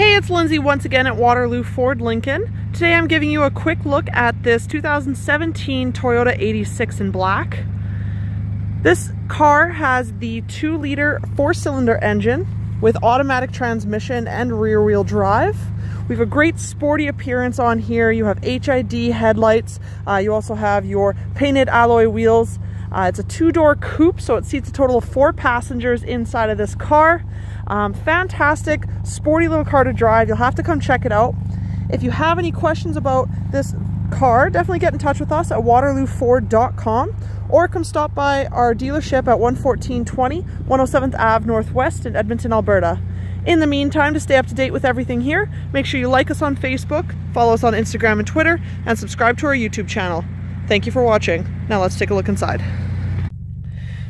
Hey, it's Lindsay once again at Waterloo Ford Lincoln. Today I'm giving you a quick look at this 2017 Toyota 86 in black. This car has the 2 liter 4 cylinder engine with automatic transmission and rear wheel drive. We have a great sporty appearance on here. You have HID headlights. Uh, you also have your painted alloy wheels. Uh, it's a two-door coupe, so it seats a total of four passengers inside of this car. Um, fantastic, sporty little car to drive. You'll have to come check it out. If you have any questions about this car, definitely get in touch with us at waterlooford.com or come stop by our dealership at 11420 107th Ave Northwest in Edmonton, Alberta. In the meantime, to stay up to date with everything here, make sure you like us on Facebook, follow us on Instagram and Twitter, and subscribe to our YouTube channel. Thank you for watching. Now let's take a look inside.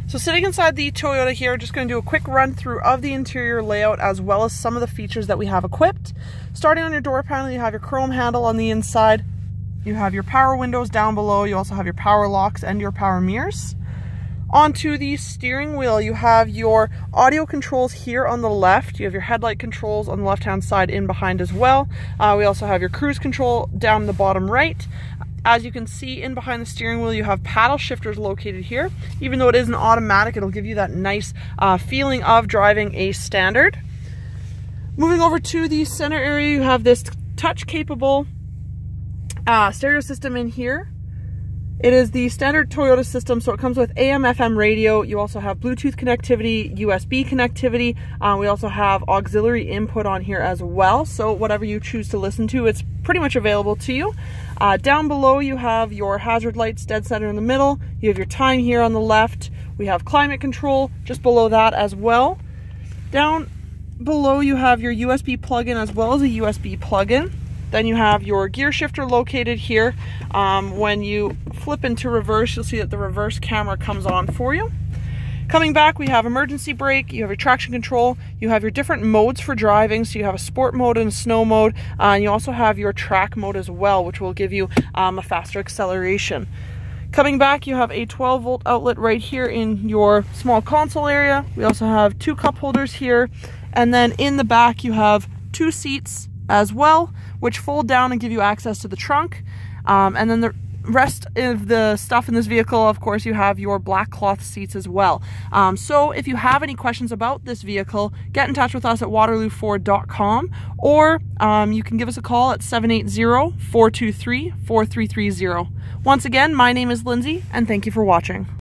So sitting inside the Toyota here, just going to do a quick run through of the interior layout as well as some of the features that we have equipped. Starting on your door panel, you have your chrome handle on the inside. You have your power windows down below. You also have your power locks and your power mirrors. Onto the steering wheel, you have your audio controls here on the left. You have your headlight controls on the left-hand side in behind as well. Uh, we also have your cruise control down the bottom right. As you can see in behind the steering wheel, you have paddle shifters located here. Even though it is an automatic, it'll give you that nice uh, feeling of driving a standard. Moving over to the center area, you have this touch capable uh, stereo system in here. It is the standard Toyota system, so it comes with AM, FM radio. You also have Bluetooth connectivity, USB connectivity. Uh, we also have auxiliary input on here as well. So whatever you choose to listen to, it's pretty much available to you. Uh, down below, you have your hazard lights dead center in the middle. You have your time here on the left. We have climate control just below that as well. Down below, you have your USB plug-in as well as a USB plug-in. Then you have your gear shifter located here. Um, when you flip into reverse, you'll see that the reverse camera comes on for you. Coming back, we have emergency brake, you have your traction control, you have your different modes for driving. So you have a sport mode and snow mode, uh, and you also have your track mode as well, which will give you um, a faster acceleration. Coming back, you have a 12 volt outlet right here in your small console area. We also have two cup holders here. And then in the back, you have two seats as well, which fold down and give you access to the trunk. Um, and then the rest of the stuff in this vehicle, of course, you have your black cloth seats as well. Um, so if you have any questions about this vehicle, get in touch with us at waterlooford.com or um, you can give us a call at 780-423-4330. Once again, my name is Lindsay and thank you for watching.